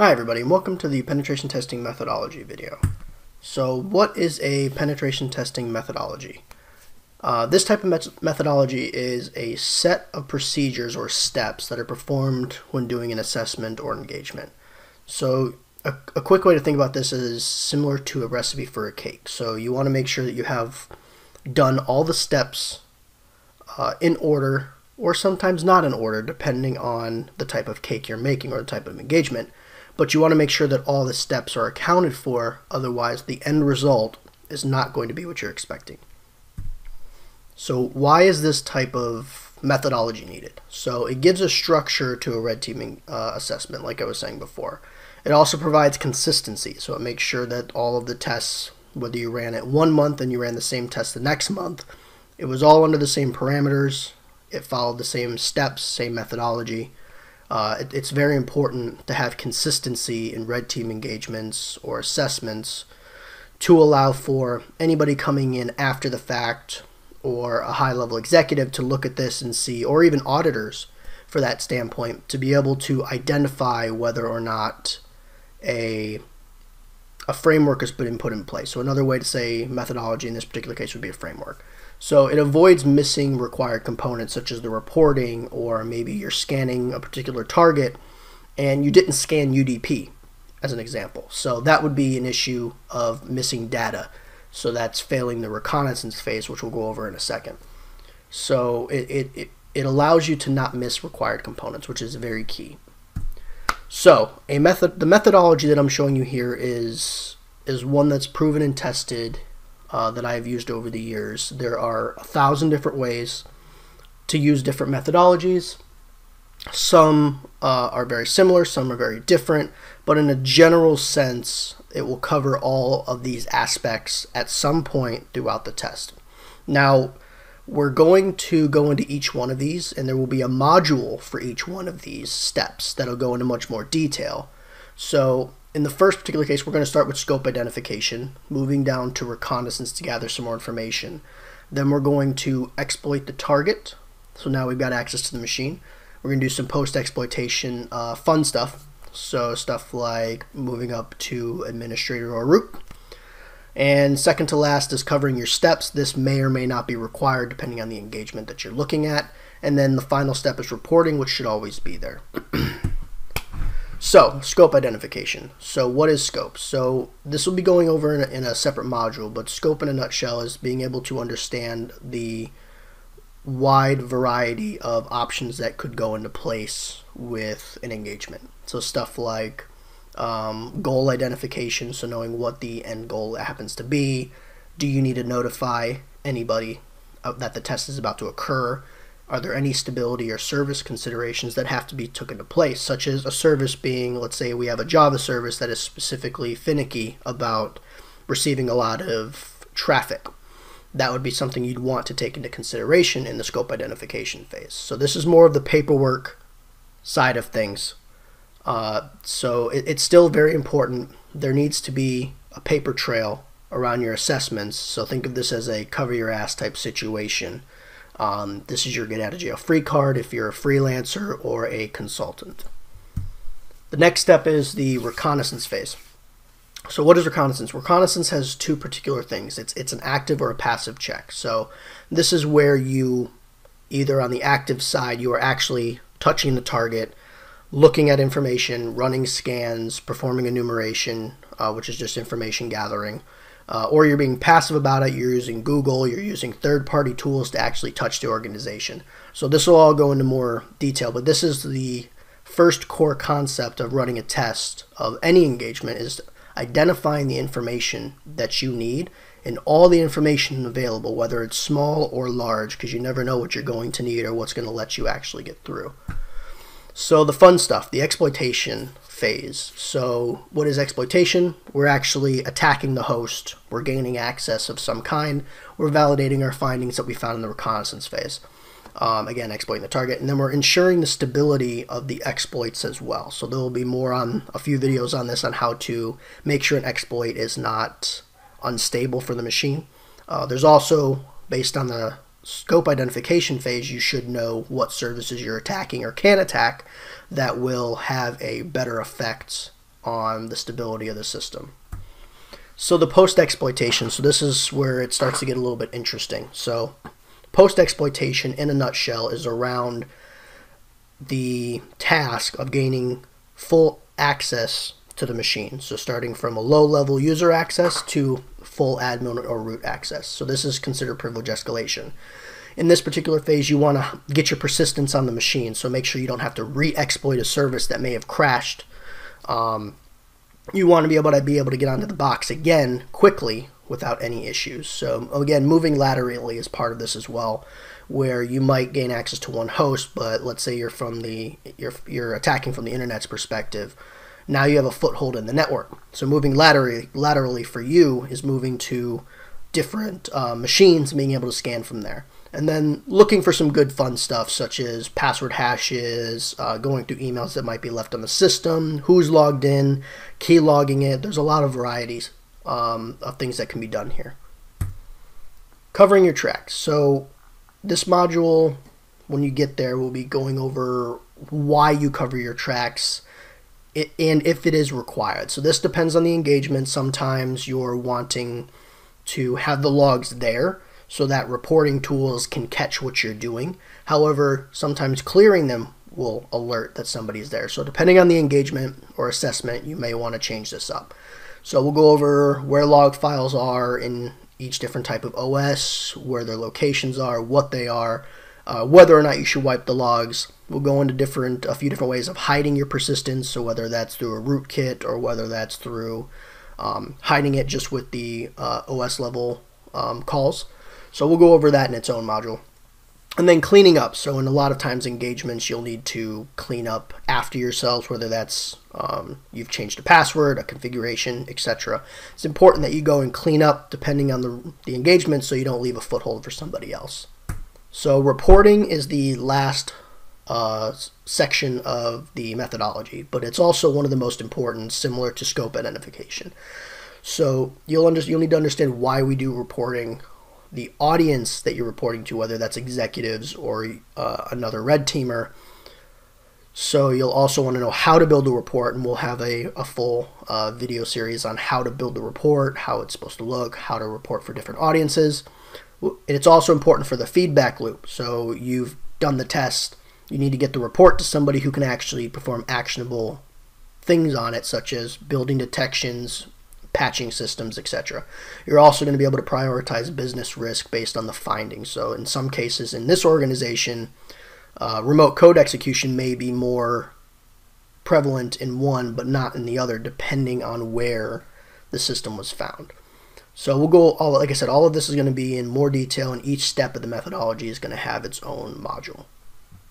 Hi everybody and welcome to the penetration testing methodology video. So what is a penetration testing methodology? Uh, this type of met methodology is a set of procedures or steps that are performed when doing an assessment or engagement. So a, a quick way to think about this is similar to a recipe for a cake. So you want to make sure that you have done all the steps uh, in order or sometimes not in order depending on the type of cake you're making or the type of engagement but you want to make sure that all the steps are accounted for, otherwise the end result is not going to be what you're expecting. So why is this type of methodology needed? So it gives a structure to a red teaming uh, assessment, like I was saying before. It also provides consistency, so it makes sure that all of the tests, whether you ran it one month and you ran the same test the next month, it was all under the same parameters, it followed the same steps, same methodology, uh, it, it's very important to have consistency in red team engagements or assessments to allow for anybody coming in after the fact or a high level executive to look at this and see, or even auditors for that standpoint, to be able to identify whether or not a a framework has been put in place. So another way to say methodology in this particular case would be a framework. So it avoids missing required components such as the reporting or maybe you're scanning a particular target and you didn't scan UDP as an example. So that would be an issue of missing data. So that's failing the reconnaissance phase, which we'll go over in a second. So it, it, it, allows you to not miss required components, which is very key. So a method, the methodology that I'm showing you here is is one that's proven and tested uh, that I've used over the years. There are a thousand different ways to use different methodologies. Some uh, are very similar, some are very different, but in a general sense, it will cover all of these aspects at some point throughout the test. Now, we're going to go into each one of these, and there will be a module for each one of these steps that'll go into much more detail. So in the first particular case, we're going to start with scope identification, moving down to reconnaissance to gather some more information. Then we're going to exploit the target. So now we've got access to the machine. We're going to do some post-exploitation uh, fun stuff. So stuff like moving up to administrator or root. And second to last is covering your steps. This may or may not be required depending on the engagement that you're looking at. And then the final step is reporting, which should always be there. So, scope identification. So, what is scope? So, this will be going over in a, in a, separate module, but scope in a nutshell is being able to understand the wide variety of options that could go into place with an engagement. So, stuff like um, goal identification, so knowing what the end goal happens to be. Do you need to notify anybody that the test is about to occur? Are there any stability or service considerations that have to be took into place, such as a service being, let's say we have a Java service that is specifically finicky about receiving a lot of traffic. That would be something you'd want to take into consideration in the scope identification phase. So this is more of the paperwork side of things. Uh, so it, it's still very important. There needs to be a paper trail around your assessments. So think of this as a cover your ass type situation um, this is your get out of jail free card if you're a freelancer or a consultant. The next step is the reconnaissance phase. So what is reconnaissance? Reconnaissance has two particular things. It's it's an active or a passive check. So this is where you either on the active side you are actually touching the target, looking at information, running scans, performing enumeration, uh, which is just information gathering, uh, or you're being passive about it, you're using Google, you're using third party tools to actually touch the organization. So this will all go into more detail, but this is the first core concept of running a test of any engagement is identifying the information that you need and all the information available, whether it's small or large, because you never know what you're going to need or what's going to let you actually get through. So the fun stuff, the exploitation phase. So what is exploitation? We're actually attacking the host. We're gaining access of some kind. We're validating our findings that we found in the reconnaissance phase. Um, again, exploiting the target. And then we're ensuring the stability of the exploits as well. So there will be more on a few videos on this on how to make sure an exploit is not unstable for the machine. Uh, there's also, based on the scope identification phase, you should know what services you're attacking or can attack that will have a better effect on the stability of the system. So the post exploitation, so this is where it starts to get a little bit interesting. So post exploitation in a nutshell is around the task of gaining full access to the machine. So starting from a low level user access to full admin or root access. So this is considered privilege escalation. In this particular phase, you want to get your persistence on the machine. So make sure you don't have to re-exploit a service that may have crashed. Um, you want to be able to be able to get onto the box again quickly without any issues. So again, moving laterally is part of this as well, where you might gain access to one host, but let's say you're from the you're you're attacking from the internet's perspective. Now you have a foothold in the network. So moving laterally laterally for you is moving to different uh, machines and being able to scan from there. And then looking for some good fun stuff such as password hashes, uh, going through emails that might be left on the system, who's logged in, key logging it. There's a lot of varieties um, of things that can be done here. Covering your tracks. So this module, when you get there, will be going over why you cover your tracks and if it is required. So this depends on the engagement. Sometimes you're wanting to have the logs there so that reporting tools can catch what you're doing. However, sometimes clearing them will alert that somebody's there. So depending on the engagement or assessment, you may want to change this up. So we'll go over where log files are in each different type of OS, where their locations are, what they are, uh, whether or not you should wipe the logs. We'll go into different a few different ways of hiding your persistence. So whether that's through a rootkit or whether that's through um, hiding it just with the uh, OS level um, calls. So we'll go over that in its own module. And then cleaning up. So in a lot of times engagements, you'll need to clean up after yourselves, whether that's um, you've changed a password, a configuration, etc. It's important that you go and clean up depending on the, the engagement so you don't leave a foothold for somebody else. So reporting is the last uh, section of the methodology, but it's also one of the most important, similar to scope identification. So you'll under, you'll need to understand why we do reporting, the audience that you're reporting to, whether that's executives or uh, another red teamer. So you'll also want to know how to build a report, and we'll have a, a full uh, video series on how to build the report, how it's supposed to look, how to report for different audiences. It's also important for the feedback loop. So you've done the test, you need to get the report to somebody who can actually perform actionable things on it, such as building detections, patching systems, etc. You're also going to be able to prioritize business risk based on the findings. So in some cases in this organization, uh, remote code execution may be more prevalent in one but not in the other depending on where the system was found. So we'll go all like I said all of this is going to be in more detail and each step of the methodology is going to have its own module.